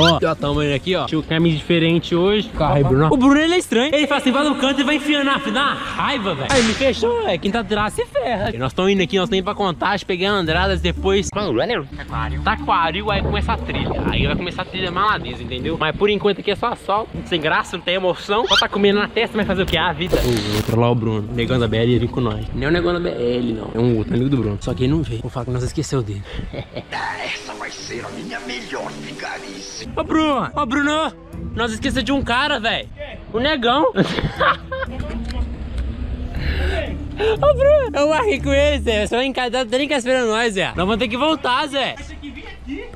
Ó, ó, tamo indo aqui, ó. Tinha um caminho diferente hoje. Carro aí, Bruno. O Bruno, ele é estranho. Ele fala assim, vai no canto e vai enfiando na uma raiva, velho. Aí me fechou, é. Quem tá atrás se ferra. E nós estamos indo aqui, nós estamos indo pra contagem, peguei Andradas depois. Taquaril. Taquaril, aí começa a trilha. Aí vai começar a trilha maladeza, entendeu? Mas por enquanto aqui é só assalto. Sem graça, não tem emoção. Só tá comendo na testa, mas fazer o que? A vida. O outro lá, o Bruno. Negando a BL, ele com nós. Não é o negando a BL, não. É um outro amigo do Bruno. Só que ele não veio. Vou falar que nós esqueceu dele. Essa vai ser a minha melhor vigarice. Ô, Bruno! Ô, Bruno! Nós esquecemos de um cara, velho. O negão. Ô, Bruno, eu marquei com ele, Zé. Em casa, tá nem que esperando nós, Zé. Nós vamos ter que voltar, Zé.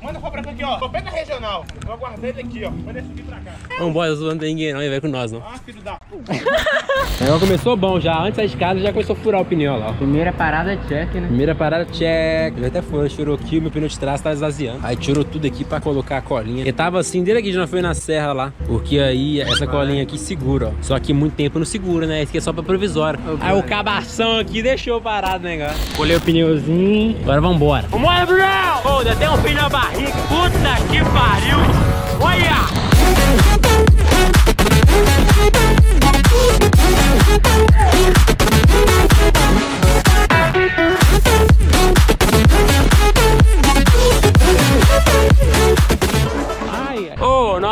Manda pra cá aqui, ó. Tô bem na regional. Eu aguardei ele aqui, ó. Manda esse vir pra cá. Vambora, não tem ninguém não, ele vai com nós, não. Ah, filho da O negócio começou bom já. Antes da escada já começou a furar o pneu lá, ó. Primeira parada é check, né? Primeira parada, check. Já até foi, tirou aqui, o meu pneu de trás tá esvaziando. Aí tirou tudo aqui pra colocar a colinha. Ele tava assim, desde aqui já foi na serra lá. Porque aí essa colinha aqui segura, ó. Só que muito tempo não segura, né? Esse aqui é só pra provisória. Aí o cabação aqui deixou parado o negócio. Colhei o pneuzinho. Agora vambora. Vambora, Bruno! Pô, deu até um fim na barriga. Puta que pariu! Olha!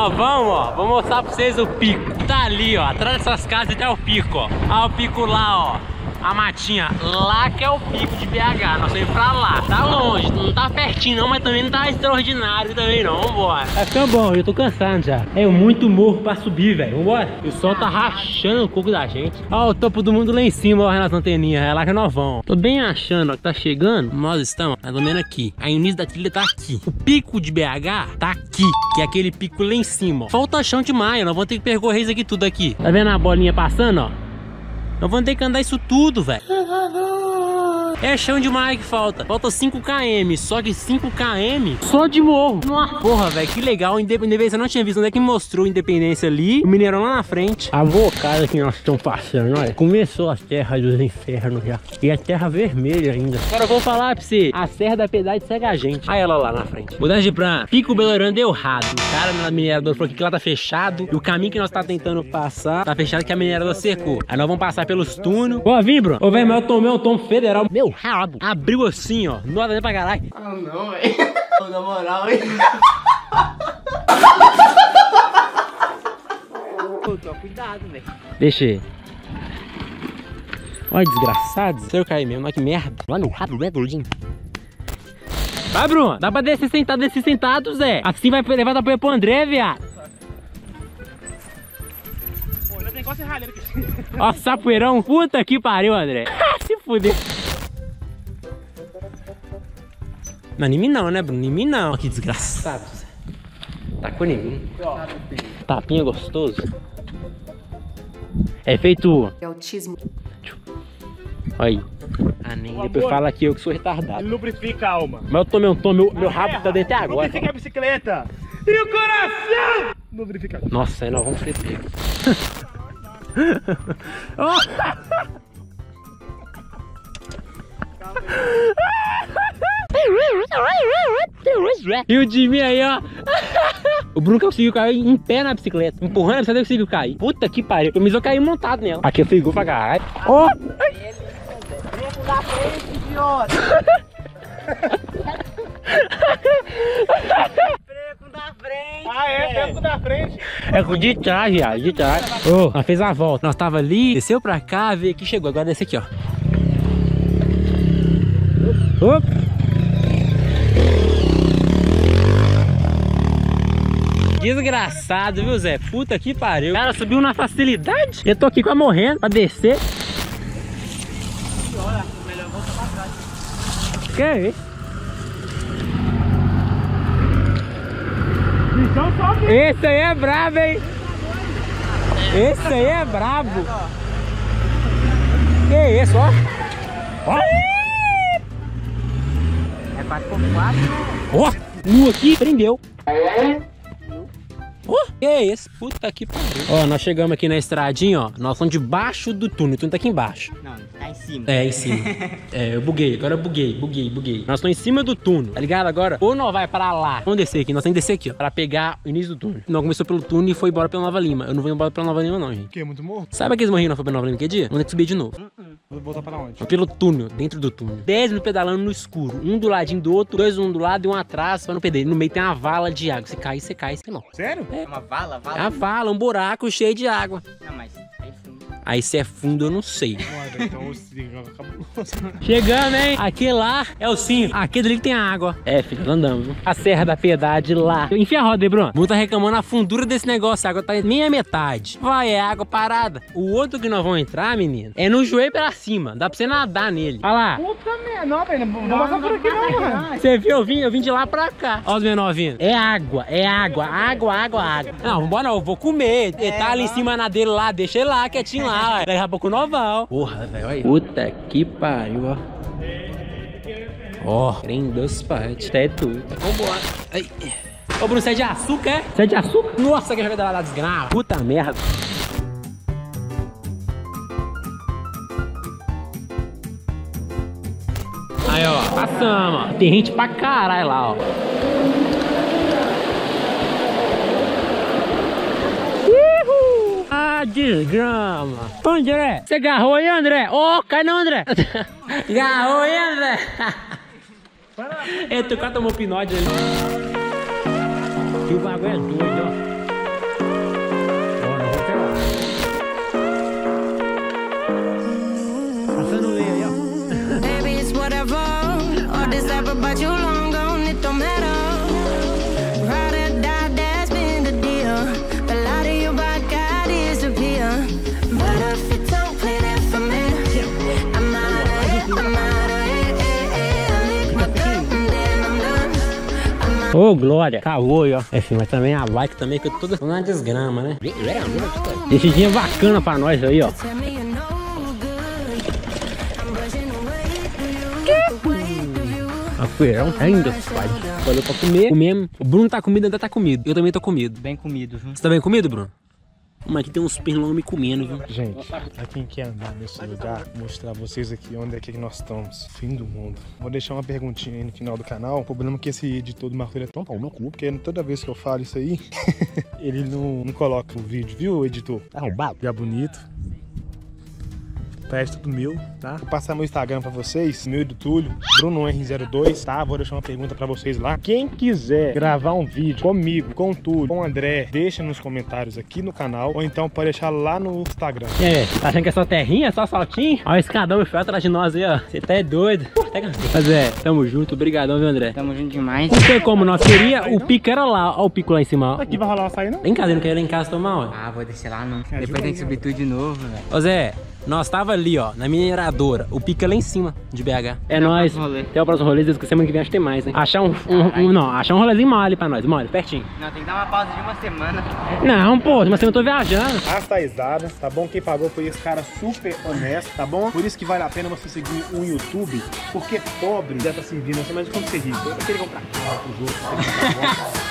Vamos, ó. Vou mostrar pra vocês o pico. Tá ali, ó. Atrás dessas casas tá o pico, ó. Olha o pico lá, ó. A matinha, lá que é o pico de BH. Nós vamos pra lá. Tá longe, não tá pertinho não, mas também não tá extraordinário também não. Vambora. Vai ficar bom, eu tô cansado já. É muito morro pra subir, velho. Vambora. O sol tá rachando o coco da gente. Ó, o topo do mundo lá em cima, ó, nas anteninhas. É lá que nós vamos. Tô bem achando, ó, que tá chegando. Nós estamos mais ou menos aqui. A início da trilha tá aqui. O pico de BH tá aqui, que é aquele pico lá em cima, ó. Falta chão de maio, nós vamos ter que percorrer isso aqui tudo aqui. Tá vendo a bolinha passando, ó? Nós vamos ter que andar isso tudo, velho. É chão de maio que falta. Falta 5 km. Só que 5 km só de morro. Nossa, porra, velho, que legal. Independência, eu não tinha visto. Onde é que mostrou Independência ali? O Mineirão lá na frente. A vocada que nós estamos passando, olha. Começou as terras dos infernos já. E a terra vermelha ainda. Agora eu vou falar pra você. A Serra da Piedade segue a gente. Olha ela lá na frente. Mudança de pra Pico Belorando deu errado. O cara na mineradora falou que lá tá fechado. E o caminho que nós tá tentando passar tá fechado que a mineradora secou. Aí nós vamos passar pelos túneis. Ô, vim, Bruno. Ô, velho, mas eu tomei um tom federal. Meu rabo. Abriu assim, ó. Não dá pra caralho. Ah, não, velho. Na moral, hein? Pô, cuidado, velho. Deixa. Olha, desgraçado. Se eu cair mesmo, olha que merda. Olha o rabo redondinho. Vai, Bruno. Dá pra descer sentado, descer sentado, Zé. Assim vai levar da pro André, viado. Pô, já tem quase ralheiro aqui. Ó, sapoeirão. Puta que pariu, André. Se fuder. Não, em mim não, né, Bruno? Em mim não. Que desgraçado. Tacou em mim. Tapinha gostoso. É feito... autismo. Olha aí. Ah, nem depois fala que eu que sou retardado. Ele lubrifica a alma. Mas eu tomei um tom, meu, meu rabo tá dentro até agora. Lubrifica a bicicleta. E o coração. Lubrifica. Nossa, aí nós vamos ser pegos. E o Jimmy aí, ó. O Bruno conseguiu cair em pé na bicicleta. Empurrando a bicicleta, conseguiu cair. Puta que pariu. Eu me caí montado nela. Aqui eu fico pra caralho. Ó. Ah, é? Tempo da frente. É com de trás, viado, de trás. Ô, nós fez a volta. Nós tava ali, desceu pra cá, veio aqui, chegou. Agora desce aqui, ó. Opa. Desgraçado, viu, Zé? Puta que pariu. O cara subiu na facilidade. Eu tô aqui quase morrendo pra descer. Que é isso? Então sobe. Esse aí é brabo, hein? Esse aí é brabo. Que isso, ó. Ó. É 4x4, né? Ó, um aqui prendeu. Ó, que é esse? Puta que pariu. Ó, nós chegamos aqui na estradinha, ó. Nós estamos debaixo do túnel. O túnel tá aqui embaixo. Não, em cima. É, em cima. é, eu buguei, agora eu buguei, buguei, buguei. Nós estamos em cima do túnel, tá ligado? Agora, ou nós vai pra lá. Vamos descer aqui, nós temos que descer aqui, ó. Pra pegar o início do túnel. Nós começou pelo túnel e foi embora pela Nova Lima. Eu não vou embora pela Nova Lima, não, gente. Que é muito morro? Sabe aqueles morrinhos que nós fomos pra Nova Lima que dia? Vamos ter que subir de novo. Vou voltar pra onde? Pelo túnel, dentro do túnel. 10 minutos pedalando no escuro. Um do ladinho do outro, dois um do lado e um atrás pra não perder. No meio tem uma vala de água. Se cair, você cai, você não. Sério? É uma vala, É vala. a vala, um buraco cheio de água. Não, mas aí fundo. Aí se é fundo, eu não sei. Olha, então você joga cabuloso. Chegando, hein? Aquele lá é o 5. Aquele ali que tem a água. É, filho, andamos. viu? A Serra da Piedade lá. Enfia a roda aí, Bruno. Bruno tá reclamando a fundura desse negócio. A água tá nem a metade. Vai, é água parada. O outro que nós vamos entrar, menino, é no joelho pra cima. Dá pra você nadar nele. Olha lá. Puta merda, não, velho. Não vou passar por aqui não, mano. Você viu? Eu vim, eu vim de lá pra cá. Ó os menores vindo. É água, é água, água, água, água. Não, vambora não, eu vou comer. Ele tá ali em cima na dele lá, deixa ele lá, quietinho lá. Daqui a pouco nós vamos. Porra, velho, olha aí. Puta que pariu, ó. Ó, trem dos partes. Até tudo. Vambora. Ai. Ô, Bruno, você é de açúcar, é? Você é de açúcar? Nossa, que jogadora da desgrama. Puta merda. Aí, ó, passamos. Tem gente pra caralho lá, ó. Desgrama. André, você agarrou aí, André? Ô, cai não, André. agarrou aí, André. Eita, o cara tomou pinóide ali. Que o bagulho é doido, ó. Ô, Glória, cavou aí, ó. É, filho, mas também a bike também que toda toda uma desgrama, né? Esse dia bacana pra nós aí, ó. Feirão ainda, pai. Valeu pra comer. Comemos. O Bruno tá comido, ainda tá comido. Eu também tô comido. Bem comido, viu? Você tá bem comido, Bruno? Mas aqui tem uns pernilongos me comendo, viu? Gente, pra quem quer andar nesse lugar, mostrar vocês aqui onde é que nós estamos. Fim do mundo. Vou deixar uma perguntinha aí no final do canal. O problema é que esse editor do Marco ele é tão pau no cu, porque toda vez que eu falo isso aí, ele não, não coloca o vídeo, viu, editor? Arrombado. Já bonito. Parece tudo meu, tá? Vou passar meu Instagram pra vocês, meu e do Túlio, BrunoR02, tá? Vou deixar uma pergunta pra vocês lá. Quem quiser gravar um vídeo comigo, com o Túlio, com o André, deixa nos comentários aqui no canal, ou então pode deixar lá no Instagram. E aí, tá achando que é só terrinha, só saltinho? Olha o escadão me foi atrás de nós aí, ó. Você tá é doido. Pô, até cansei. Mas é, tamo junto, obrigadão, viu, André? Tamo junto demais. Não sei como nós queria, o pico era lá. Ó o pico lá em cima, ó. Aqui vai rolar uma saída, não? Vem cá, você não quer ir lá em casa tomar, ó. Ah, vou descer lá não. Depois tem que subir tudo de novo, velho. Ô Zé, nós tava ali, ó, na mineradora. O pica lá em cima de BH. É nóis. Até o próximo rolê, Deus que semana que vem acho que tem mais, hein? Achar um, um, um- não, achar um rolezinho mole pra nós, mole, pertinho. Não, tem que dar uma pausa de uma semana. Não, pô, mas eu tô viajando. Rastaizada, tá bom? Quem pagou foi esse cara super honesto, tá bom? Por isso que vale a pena você seguir um YouTube, porque pobre já tá servindo, não sei mais de como ser rico. Eu queria comprar carro pros outros,